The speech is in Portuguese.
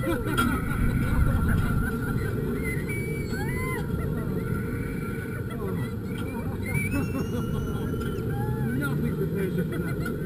Nothing to measure.